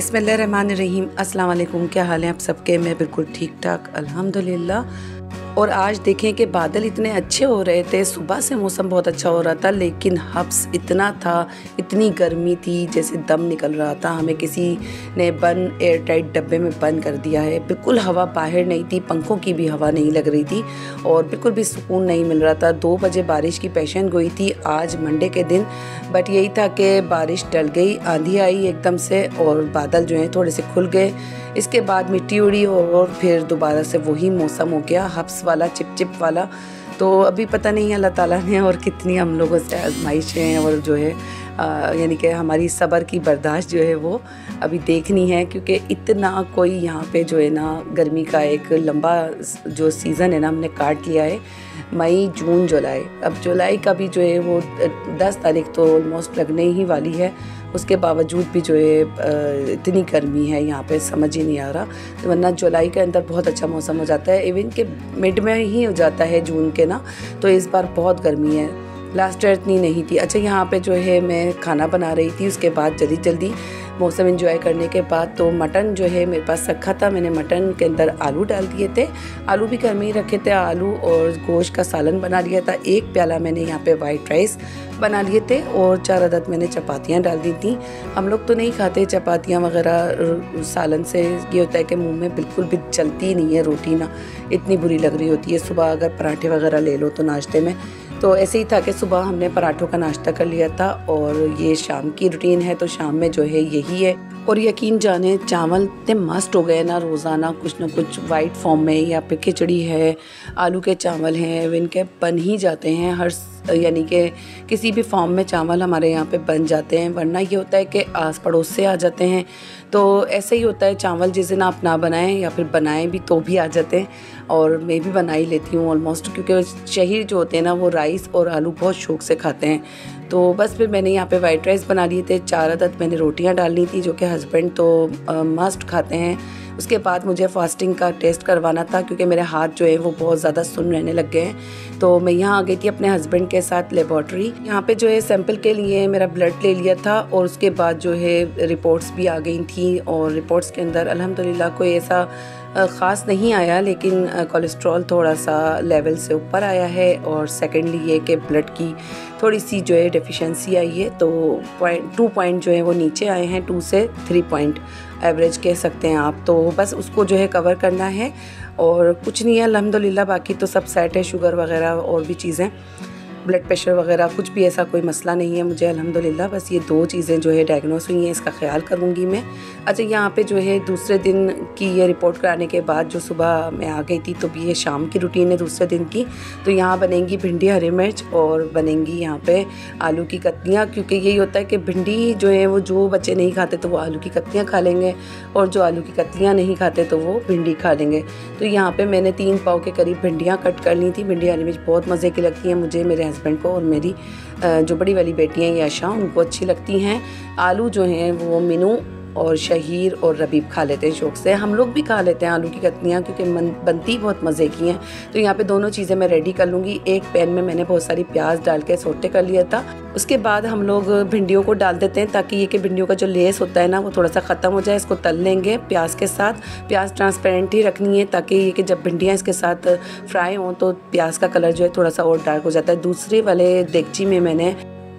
बसमीम अल्लाम क्या हाल है आप सबके? मैं बिल्कुल ठीक ठाक अल्हम्दुलिल्लाह। और आज देखें कि बादल इतने अच्छे हो रहे थे। सुबह से मौसम बहुत अच्छा हो रहा था, लेकिन हब्स इतना था, इतनी गर्मी थी, जैसे दम निकल रहा था। हमें किसी ने बंद एयर टाइट डब्बे में बंद कर दिया है। बिल्कुल हवा बाहर नहीं थी, पंखों की भी हवा नहीं लग रही थी और बिल्कुल भी सुकून नहीं मिल रहा था। दो बजे बारिश की पेशन गई थी आज मंडे के दिन, बट यही था कि बारिश टल गई, आंधी आई एकदम से और बादल जो हैं थोड़े से खुल गए। इसके बाद मिट्टी उड़ी और फिर दोबारा से वही मौसम हो गया हब्स वाला चिप चिप वाला। तो अभी पता नहीं अल्लाह ताला ने और कितनी हम लोगों से आजमाइशें और जो है यानी कि हमारी सब्र की बर्दाश्त जो है वो अभी देखनी है, क्योंकि इतना कोई यहाँ पे जो है ना, गर्मी का एक लंबा जो सीज़न है ना, हमने काट लिया है, मई, जून, जुलाई। अब जुलाई का भी जो है वो दस तारीख तो ऑलमोस्ट लगने ही वाली है। उसके बावजूद भी जो है इतनी गर्मी है, यहाँ पे समझ ही नहीं आ रहा। तो वरना जुलाई के अंदर बहुत अच्छा मौसम हो जाता है। इवन के मिड में ही हो जाता है, जून के ना। तो इस बार बहुत गर्मी है। लास्ट ईयर इतनी नहीं थी। अच्छा यहाँ पे जो है, मैं खाना बना रही थी, उसके बाद जल्दी जल्दी मौसम इंजॉय करने के बाद तो मटन जो है मेरे पास रखा था। मैंने मटन के अंदर आलू डाल दिए थे। आलू भी घर में ही रखे थे। आलू और गोश्त का सालन बना लिया था। एक प्याला मैंने यहाँ पे वाइट राइस बना लिए थे और चार अदद मैंने चपातियाँ डाल दी थी। हम लोग तो नहीं खाते चपातियाँ वगैरह। सालन से ये होता है कि मुँह में बिल्कुल भी चलती नहीं है रोटी ना। इतनी बुरी लग रही होती है। सुबह अगर पराठे वगैरह ले लो तो नाश्ते में तो ऐसे ही था कि सुबह हमने पराठों का नाश्ता कर लिया था और ये शाम की रूटीन है तो शाम में जो है यही है। और यकीन जाने, चावल इतने मस्त हो गए ना, रोज़ाना कुछ ना कुछ वाइट फॉर्म में या फिर खिचड़ी है, आलू के चावल हैं, इनके बन ही जाते हैं, हर यानी कि किसी भी फॉर्म में चावल हमारे यहाँ पे बन जाते हैं, वरना ये होता है कि आस पड़ोस से आ जाते हैं। तो ऐसे ही होता है, चावल जिस दिन आप ना बनाएँ या फिर बनाएँ भी तो भी आ जाते हैं। और मैं भी बना ही लेती हूँ ऑलमोस्ट क्योंकि शहीर जो होते हैं ना, वो राइस और आलू बहुत शौक से खाते हैं। तो बस फिर मैंने यहाँ पे वाइट राइस बना लिए थे, चार अदद मैंने रोटियाँ डालनी थी, जो कि हस्बैंड तो मस्ट खाते हैं। उसके बाद मुझे फास्टिंग का टेस्ट करवाना था क्योंकि मेरे हाथ जो है वो बहुत ज़्यादा सुन रहने लग गए हैं। तो मैं यहाँ आ गई थी अपने हस्बैंड के साथ लेबॉर्ट्री यहाँ पे जो है सैंपल के लिए मेरा ब्लड ले लिया था और उसके बाद जो है रिपोर्ट्स भी आ गई थी और रिपोर्ट्स के अंदर अल्हम्दुलिल्लाह कोई ऐसा ख़ास नहीं आया लेकिन कोलेस्ट्रॉल थोड़ा सा लेवल से ऊपर आया है और सेकेंडली ये कि ब्लड की थोड़ी सी जो है डिफिशेंसी आई है तो पॉइंट टू पॉइंट जो है वो नीचे आए हैं टू से थ्री पॉइंट एवरेज कह सकते हैं आप। तो बस उसको जो है कवर करना है और कुछ नहीं है अलहमदिल्ला बाकी तो सब सेट है शुगर वगैरह और भी चीज़ें। ब्लड प्रेशर वगैरह, कुछ भी ऐसा कोई मसला नहीं है मुझे, अल्हम्दुलिल्लाह, बस ये दो चीज़ें जो है डायग्नोस हुई हैं, इसका ख्याल करूँगी मैं। अच्छा यहाँ पे जो है दूसरे दिन की ये रिपोर्ट कराने के बाद जो सुबह मैं आ गई थी तो भी ये शाम की रूटीन है दूसरे दिन की तो यहाँ बनेंगी भिंडी, हरी मिर्च और बनेंगी यहाँ पर आलू की कत्तियाँ, क्योंकि यही होता है कि भिंडी जो है वो जो बच्चे नहीं खाते तो वो आलू की कत्तियाँ खा लेंगे और जो आलू की कत्तियाँ नहीं खाते तो वो भिंडी खा लेंगे। तो यहाँ पर मैंने तीन पाव के करीब भिंडियाँ कट कर ली थी, भिंडी, हरी मिर्च बहुत मज़े की लगती हैं मुझे, मेरे हस्बैंड को और मेरी जो बड़ी वाली बेटियाँ हैं, यशा, उनको अच्छी लगती हैं। आलू जो हैं, वो मिनू और शहीर और रबीब खा लेते हैं शौक से। हम लोग भी खा लेते हैं आलू की कतनियाँ क्योंकि बनती बहुत मज़े की हैं। तो यहाँ पे दोनों चीज़ें मैं रेडी कर लूँगी। एक पैन में मैंने बहुत सारी प्याज डाल के सोटे कर लिया था। उसके बाद हम लोग भिंडियों को डाल देते हैं ताकि ये कि भिंडियों का जो लेस होता है ना, वो थोड़ा सा ख़त्म हो जाए। इसको तल लेंगे प्याज के साथ। प्याज ट्रांसपेरेंट ही रखनी है ताकि ये कि जब भिंडियाँ इसके साथ फ्राई हों तो प्याज का कलर जो है थोड़ा सा और डार्क हो जाता है। दूसरे वाले देगची में मैंने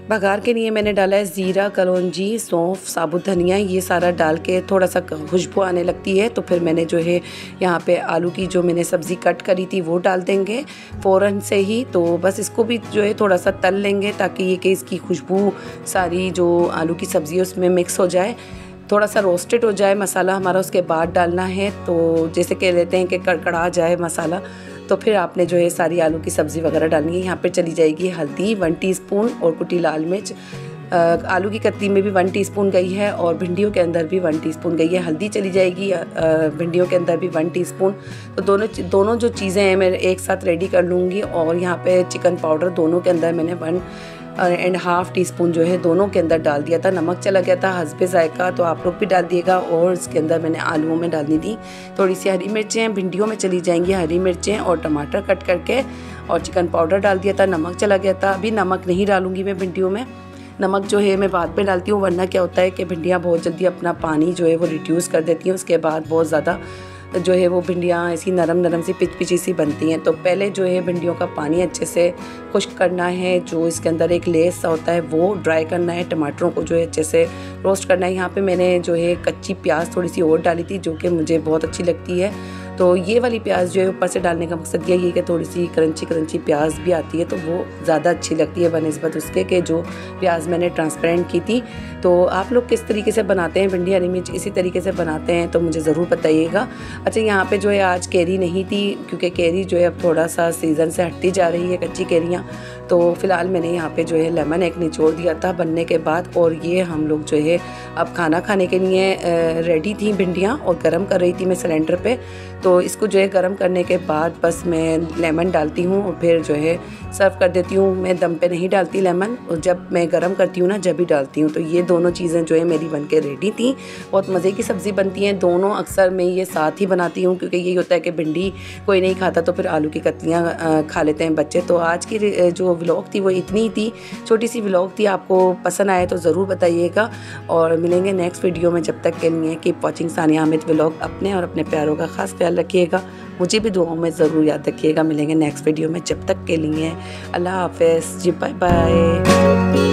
बघार के लिए मैंने डाला है ज़ीरा, कलौजी, सौंफ, साबुत धनिया, ये सारा डाल के थोड़ा सा खुशबू आने लगती है तो फिर मैंने जो है यहाँ पे आलू की जो मैंने सब्ज़ी कट करी थी, वो डाल देंगे फ़ौरन से ही तो बस इसको भी जो है थोड़ा सा तल लेंगे ताकि ये कि इसकी खुशबू सारी जो आलू की सब्ज़ी है उसमें मिक्स हो जाए। थोड़ा सा रोस्टेड हो जाए मसाला हमारा, उसके बाद डालना है तो जैसे कह लेते हैं कि कड़कड़ा जाए मसाला तो फिर आपने जो है सारी आलू की सब्ज़ी वगैरह डालनी है। यहाँ पर चली जाएगी हल्दी, वन टीस्पून और कुटी लाल मिर्च। आलू की कत्ती में भी वन टीस्पून गई है और भिंडियों के अंदर भी वन टीस्पून गई है। हल्दी चली जाएगी भिंडियों के अंदर भी वन टीस्पून। तो दोनों दोनों जो चीज़ें हैं, मैं एक साथ रेडी कर लूँगी और यहाँ पे चिकन पाउडर दोनों के अंदर मैंने one and half teaspoon जो है दोनों के अंदर डाल दिया था। नमक चला गया था, हसबे जायका तो आप लोग भी डाल दिएगा और इसके अंदर मैंने आलूओं में डालनी थी थोड़ी सी हरी मिर्चें, भिंडियों में चली जाएँगी हरी मिर्चें और टमाटर कट करके और चिकन पाउडर डाल दिया था। नमक चला गया था। अभी नमक नहीं डालूँगी मैं भिंडियों में। नमक जो है मैं बाद में डालती हूँ, वरना क्या होता है कि भिंडियाँ बहुत जल्दी अपना पानी जो है वो रिड्यूस कर देती हैं। उसके बाद बहुत ज़्यादा जो है वो भिंडियाँ ऐसी नरम नरम सी पिच पिची सी बनती हैं। तो पहले जो है भिंडियों का पानी अच्छे से खुश्क करना है। जो इसके अंदर एक लेस सा होता है, वो ड्राई करना है। टमाटरों को जो है अच्छे से रोस्ट करना है। यहाँ पे मैंने जो है कच्ची प्याज थोड़ी सी और डाली थी, जो कि मुझे बहुत अच्छी लगती है। तो ये वाली प्याज जो है ऊपर से डालने का मकसद यही है कि थोड़ी सी क्रंची क्रंची प्याज भी आती है तो वो ज़्यादा अच्छी लगती है बनस्बत उसके कि जो प्याज मैंने ट्रांसपेरेंट की थी। तो आप लोग किस तरीके से बनाते हैं भिंडी, हरी मिर्च, इसी तरीके से बनाते हैं तो मुझे ज़रूर बताइएगा। अच्छा यहाँ पर जो है आज कैरी नहीं थी, क्योंकि कैरी जो है अब थोड़ा सा सीज़न से हटती जा रही है कच्ची कैरियाँ। तो फ़िलहाल मैंने यहाँ पर जो है लेमन एक निचोड़ दिया था बनने के बाद और ये हम लोग जो है अब खाना खाने के लिए रेडी थी भिंडियाँ और गर्म कर रही थी मैं सिलेंडर पे। तो इसको जो है गर्म करने के बाद बस मैं लेमन डालती हूँ और फिर जो है सर्व कर देती हूँ। मैं दम पे नहीं डालती लेमन और जब मैं गर्म करती हूँ ना, जब भी डालती हूँ तो ये दोनों चीज़ें जो है मेरी बन के रेडी थी। बहुत मज़े की सब्ज़ी बनती हैं। दोनों अक्सर मैं ये साथ ही बनाती हूँ, क्योंकि यही होता है कि भिंडी कोई नहीं खाता तो फिर आलू की कतलियाँ खा लेते हैं बच्चे। तो आज की जो व्लॉग थी वो इतनी ही थी। छोटी सी व्लॉग थी, आपको पसंद आए तो ज़रूर बताइएगा। और मिलेंगे नेक्स्ट वीडियो में, जब तक के लिए कि वॉचिंग सानिया हामिद व्लॉग अपने और अपने प्यारों का खास ख्याल रखिएगा। मुझे भी दुआओं में ज़रूर याद रखिएगा। मिलेंगे नेक्स्ट वीडियो में। जब तक के लिए अल्लाह हाफ़ जी बाय बाय